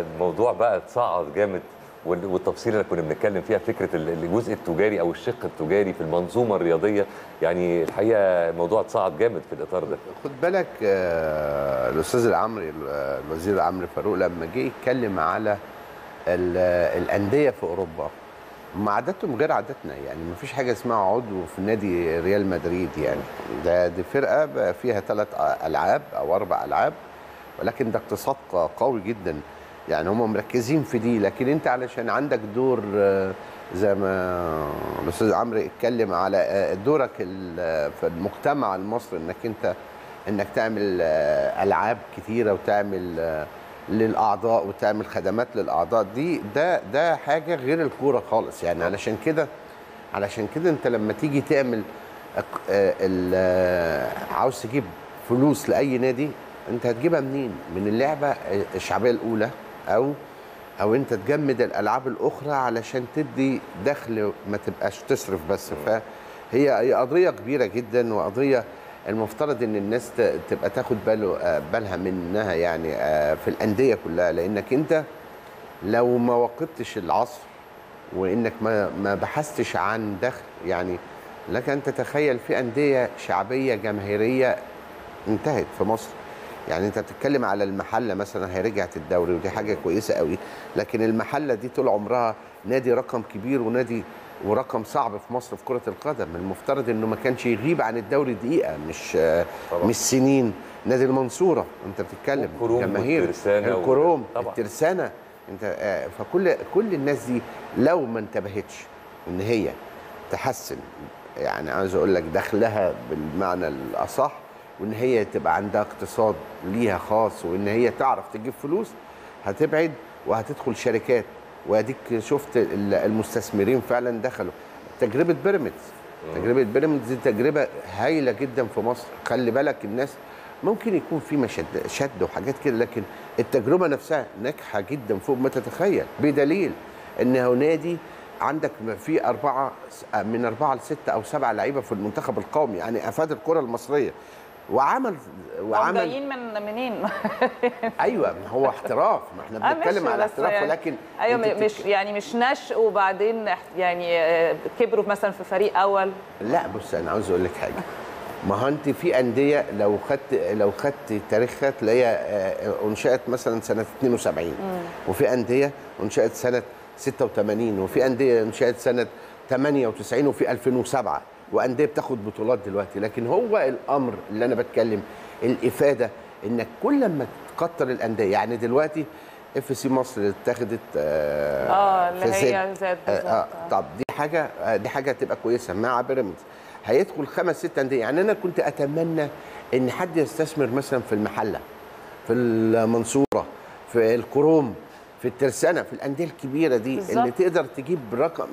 الموضوع بقى اتصعد جامد وال- والتفصيل اللي كنا بنتكلم فيها فكرة ال- الجزء التجاري أو الشق التجاري في المنظومة الرياضية يعني الحقيقة الموضوع اتصعد جامد في الإطار ده. خد بالك آه، الأستاذ العمري ال- الوزير العمري فاروق لما جه يتكلم على ال- الأندية في أوروبا هم عاداتهم غير عاداتنا يعني ما فيش حاجة اسمها عضو في نادي ريال مدريد يعني. ده دي فرقة فيها ثلاث ألعاب أو أربع ألعاب ولكن ده اقتصاد قوي جدا. يعني هم مركزين في دي لكن انت علشان عندك دور آه، زي ما الأستاذ عمرو اتكلم على آه، دورك ال- في المجتمع المصري انك انت انك تعمل آه، ألعاب كتيرة وتعمل آه، للأعضاء وتعمل خدمات للأعضاء دي ده ده حاجة غير الكورة خالص يعني علشان كده علشان كده انت لما تيجي تعمل آه، آه، عاوز تجيب فلوس لأي نادي انت هتجيبها منين؟ من اللعبة الشعبية الأولى أو أو أنت تجمد الألعاب الأخرى علشان تدي دخل ما تبقاش تصرف بس. فهي هي قضية كبيرة جدا وقضية المفترض إن الناس تبقى تاخد باله بالها منها يعني آه، في الأندية كلها. لأنك أنت لو ما وقفتش العصر وإنك ما ما بحثتش عن دخل يعني لك أن تتخيل في أندية شعبية جماهيرية انتهت في مصر. يعني انت بتتكلم على المحلة مثلا هي رجعت الدوري ودي حاجة كويسة قوي لكن المحلة دي طول عمرها نادي رقم كبير ونادي ورقم صعب في مصر في كرة القدم. المفترض إنه ما كانش يغيب عن الدوري دقيقة مش طبعا. مش سنين. نادي المنصورة أنت بتتكلم. جماهير. الكروم. الترسانة. أنت آه، فكل كل الناس دي لو ما انتبهتش إن هي تحسن يعني عاوز أقول لك دخلها بالمعنى الأصح وإن هي تبقى عندها اقتصاد ليها خاص وإن هي تعرف تجيب فلوس هتبعد وهتدخل شركات. وأديك شفت ال- المستثمرين فعلا دخلوا. تجربة بيراميدز. تجربة بيراميدز دي تجربة هايلة جدا في مصر. خلي بالك الناس ممكن يكون في مشد شد وحاجات كده لكن التجربة نفسها ناجحة جدا فوق ما تتخيل. بدليل انه نادي عندك في أربعة من أربعة لستة أو سبعة لعيبة في المنتخب القومي يعني أفاد الكرة المصرية. وعمل وعمل جايين من منين؟ أيوه ما هو احتراف ما إحنا آه، بنتكلم على احتراف يعني- ولكن أيوه مش يعني مش نشء وبعدين يعني آه، كبروا مثلا في فريق أول. لا بص أنا عاوز أقول لك حاجة. ما هو أنت في أندية لو خدت لو خدت تاريخها تلاقيها آه، أنشئت مثلا سنة 72 وفي أندية أنشئت سنة 86 وفي أندية أنشئت سنة 98 وفي 2007 وأندية بتاخد بطولات دلوقتي. لكن هو الأمر اللي أنا بتكلم الإفادة إنك كل ما تكتر الأندية يعني دلوقتي إف سي مصر اتخذت آه آه اللي في هي. زاد آه آه طب دي حاجة آه دي حاجة تبقى كويسة مع بيراميدز. هيدخل خمس ست أندية. يعني أنا كنت أتمنى إن حد يستثمر مثلا في المحلة في المنصورة في الكروم في الترسانة في الأندية الكبيرة دي بالظبط. اللي تقدر تجيب رقم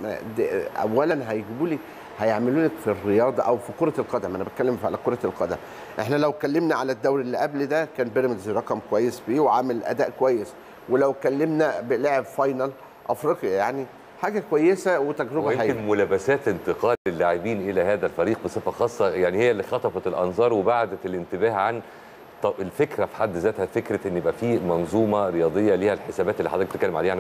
اولا هيجيبوا لي هيعملوا لك في الرياضة أو في كرة القدم. أنا بتكلم على كرة القدم. إحنا لو اتكلمنا على الدوري اللي قبل ده كان بيراميدز رقم كويس فيه وعامل أداء كويس. ولو اتكلمنا بلعب final أفريقيا يعني حاجة كويسة وتجربة هايله ويمكن ملابسات انتقال اللاعبين إلى هذا الفريق بصفة خاصة يعني هي اللي خطفت الأنظار وبعدت الانتباه عن ط- الفكرة في حد ذاتها فكرة إن يبقى في منظومة رياضية ليها الحسابات اللي حضرتك بتتكلم عليها؟